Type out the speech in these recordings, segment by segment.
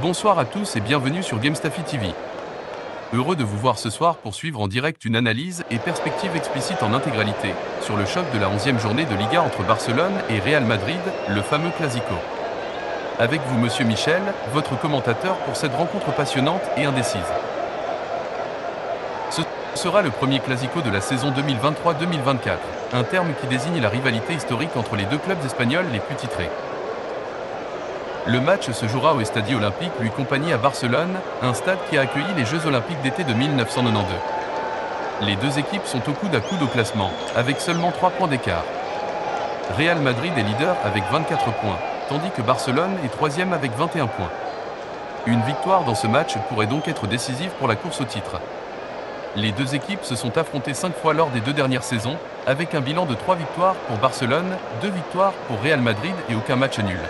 Bonsoir à tous et bienvenue sur GameStaffy TV. Heureux de vous voir ce soir pour suivre en direct une analyse et perspective explicite en intégralité sur le choc de la 11e journée de Liga entre Barcelone et Real Madrid, le fameux Clasico. Avec vous Monsieur Michel, votre commentateur pour cette rencontre passionnante et indécise. Ce sera le premier Clasico de la saison 2023-2024, un terme qui désigne la rivalité historique entre les deux clubs espagnols les plus titrés. Le match se jouera au Estadio Olympique lui compagnie à Barcelone, un stade qui a accueilli les Jeux Olympiques d'été de 1992. Les deux équipes sont au coude à coude au classement, avec seulement 3 points d'écart. Real Madrid est leader avec 24 points, tandis que Barcelone est troisième avec 21 points. Une victoire dans ce match pourrait donc être décisive pour la course au titre. Les deux équipes se sont affrontées 5 fois lors des deux dernières saisons, avec un bilan de 3 victoires pour Barcelone, 2 victoires pour Real Madrid et aucun match nul.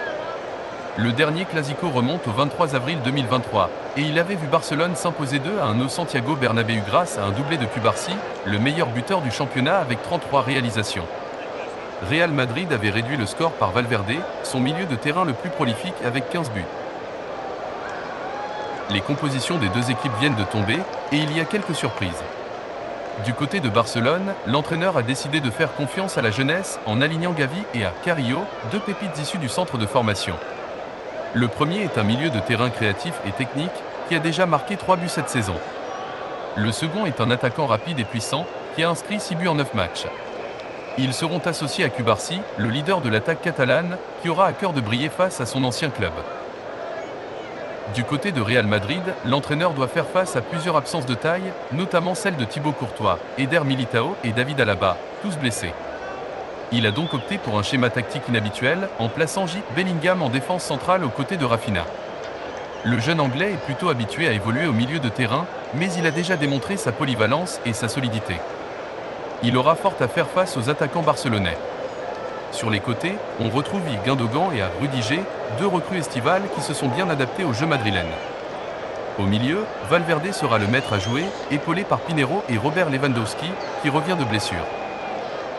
Le dernier Clasico remonte au 23 avril 2023, et il avait vu Barcelone s'imposer 2 à 1 au Santiago Bernabéu grâce à un doublé de Cubarsi, le meilleur buteur du championnat avec 33 réalisations. Real Madrid avait réduit le score par Valverde, son milieu de terrain le plus prolifique avec 15 buts. Les compositions des deux équipes viennent de tomber, et il y a quelques surprises. Du côté de Barcelone, l'entraîneur a décidé de faire confiance à la jeunesse en alignant Gavi et à Carrillo, deux pépites issues du centre de formation. Le premier est un milieu de terrain créatif et technique qui a déjà marqué 3 buts cette saison. Le second est un attaquant rapide et puissant qui a inscrit 6 buts en 9 matchs. Ils seront associés à Cubarsi, le leader de l'attaque catalane, qui aura à cœur de briller face à son ancien club. Du côté de Real Madrid, l'entraîneur doit faire face à plusieurs absences de taille, notamment celle de Thibaut Courtois, Eder Militao et David Alaba, tous blessés. Il a donc opté pour un schéma tactique inhabituel, en plaçant J. Bellingham en défense centrale aux côtés de Rafinha. Le jeune Anglais est plutôt habitué à évoluer au milieu de terrain, mais il a déjà démontré sa polyvalence et sa solidité. Il aura fort à faire face aux attaquants barcelonais. Sur les côtés, on retrouve Yves Guindogan et à Rudiger, deux recrues estivales qui se sont bien adaptées au jeu madrilène. Au milieu, Valverde sera le maître à jouer, épaulé par Pinero et Robert Lewandowski, qui revient de blessure.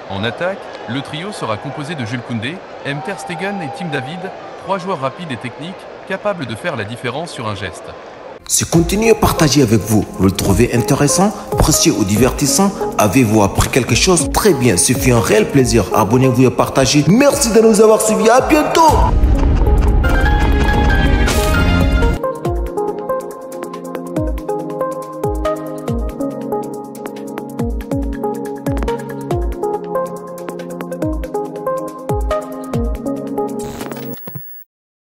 En attaque, le trio sera composé de Jules Koundé, M. Stegen et Tim David, trois joueurs rapides et techniques, capables de faire la différence sur un geste. Si continuez à partager avec vous, vous le trouvez intéressant, précieux ou divertissant, avez-vous appris quelque chose? Très bien, c'est fait un réel plaisir. Abonnez-vous et partagez. Merci de nous avoir suivis, à bientôt